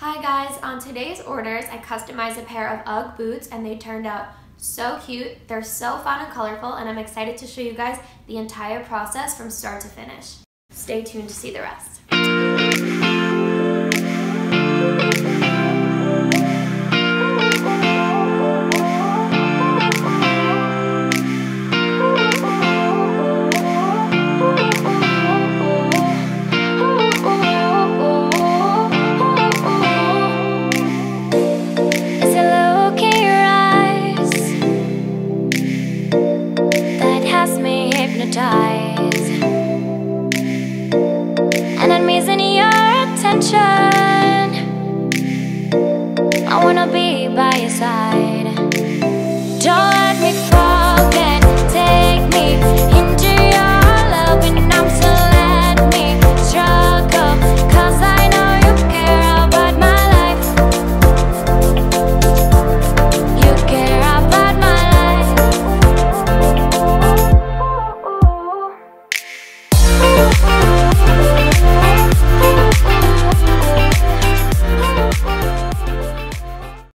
Hi guys, on today's orders, I customized a pair of UGG boots and they turned out so cute. They're so fun and colorful and I'm excited to show you guys the entire process from start to finish. Stay tuned to see the rest. And I'm in your attention I wanna be by your side. Don't